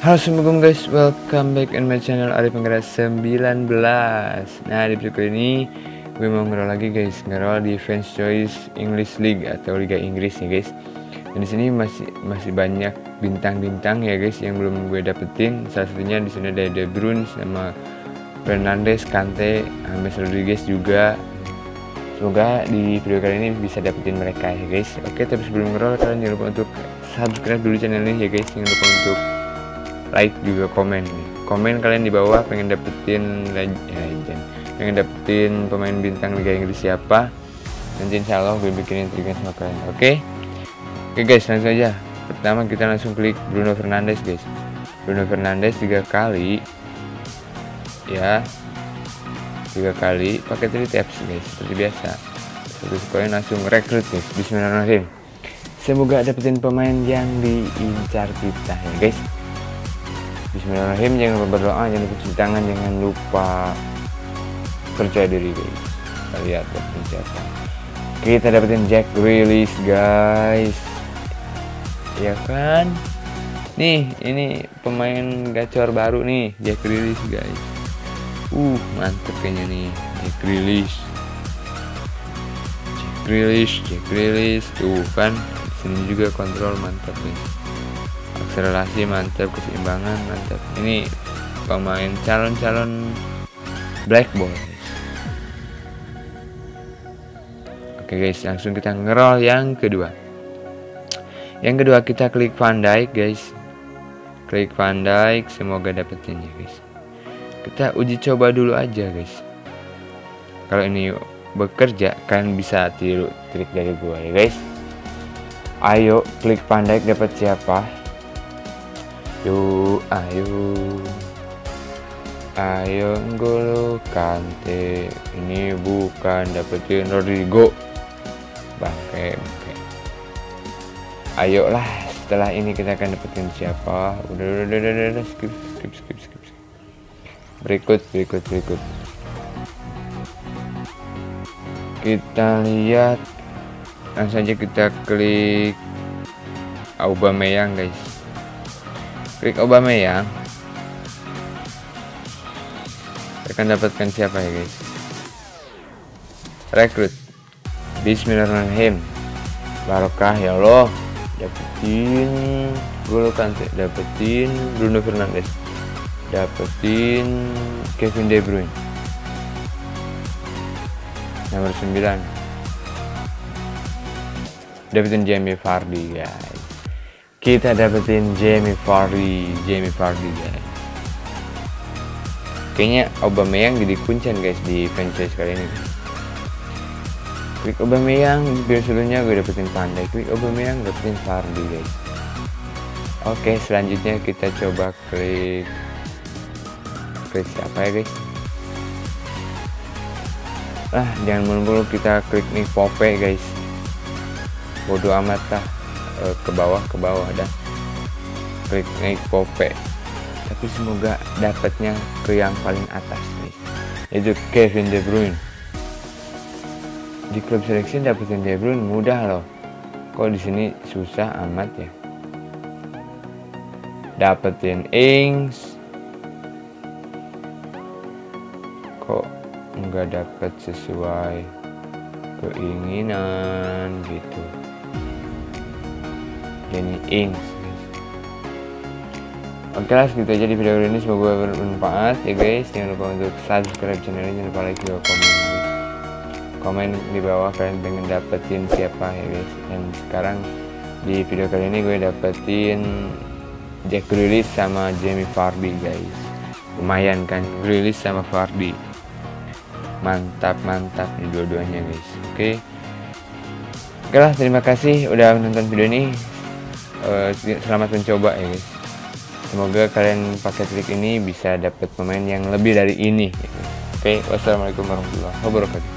Halo assalamualaikum guys, welcome back in my channel Arif Penggerak 19 Nah di video kali ini gue mau ngerol lagi guys Ngerol di Fans Choice English League atau Liga Inggris ya guys. Dan sini masih masih banyak bintang-bintang ya guys yang belum gue dapetin. Salah satunya di sini ada De Bruyne sama Fernandes, Kante, James Rodriguez juga. Semoga di video kali ini bisa dapetin mereka ya guys. Oke tapi sebelum ngerol kalian jangan lupa untuk subscribe dulu channel ini ya guys. Jangan lupa untuk like juga komen nih. Komen kalian di bawah pengen dapetin legend. Pengen dapetin pemain bintang Liga Inggris siapa? Nanti insya Allah gue bikinin trigger sama kalian oke? Okay? oke okay guys langsung aja. Pertama kita langsung klik Bruno Fernandes guys. Bruno Fernandes tiga kali. Ya. Tiga kali. Pakai three taps guys. Seperti biasa. Satu koin langsung rekrut guys. Bismillahirrahmanirrahim. Semoga dapetin pemain yang diincar kita ya guys Bismillahirrahmanirrahim. Jangan lupa berdoa jangan lupa cuci tangan jangan lupa percaya diri guys. Kita lihat siapa kita dapetin Jack Release guys. Ya kan? Nih ini pemain gacor baru nih Jack Release guys. Uh mantep kayaknya nih Jack Release Jack Release Jack Release tuh kan sini juga kontrol mantap nih akselerasi mantap keseimbangan mantap ini pemain calon-calon black boys oke guys langsung kita ngerol yang kedua. Yang kedua kita klik Van Dijk guys. Klik Van Dijk semoga dapetin ya guys. Kita uji coba dulu aja guys. Kalau ini bekerja kalian bisa tiru trik dari gua ya guys. Ayo klik Van Dijk dapat siapa Yuk, ayo. Ayo Ngolo Kante. Ini bukan dapetin Rodrigo. Bangke, bangke. Ayolah, setelah ini kita akan dapetin siapa? Udah, udah, udah, udah, udah, skip, skip, skip, skip. Berikut, berikut, berikut. Kita lihat langsung saja kita klik Aubameyang guys klik Obama ya. Akan dapatkan siapa ya guys? Rekrut. Bismillahirrahmanirrahim. Barokah ya Allah. Dapetin Golo Kante dapetin Bruno Fernandes dapetin Kevin De Bruyne. Nomor 9 dapetin Jamie Vardy guys kita dapetin Jamie Vardy Jamie Vardy guys. Kayaknya Aubameyang jadi kuncian guys di franchise kali ini. Klik Aubameyang video sebelumnya gue dapetin Pandai. Klik Aubameyang dapetin Vardy guys. Oke selanjutnya kita coba klik klik siapa ya guys? Lah jangan mulu-mulu kita klik nih Pope guys. Bodoh amat lah uh, ke bawah ke bawah dan klik naik pope. Tapi semoga dapatnya ke yang paling atas nih. Itu Kevin De Bruyne. Di klub seleksi dapetin De Bruyne mudah loh. Kok di sini susah amat ya? Dapetin Ings. Kok nggak dapet sesuai keinginan gitu Danny Ings. Oke lah segitu aja di video ini. Semoga bermanfaat ya guys. Jangan lupa untuk subscribe channel ini. Jangan lupa like juga komen komen di bawah. Kalian pengen dapetin siapa ya guys. Dan sekarang di video kali ini gue dapetin Jack Grealish sama Jamie Vardy guys. Lumayan kan? Grealish sama Vardy. Mantap mantap nih dua-duanya guys. Oke. Oke lah terima kasih udah menonton video ini uh, selamat mencoba ya guys. Semoga kalian pakai trik ini bisa dapat pemain yang lebih dari ini oke okay, wassalamualaikum warahmatullahi wabarakatuh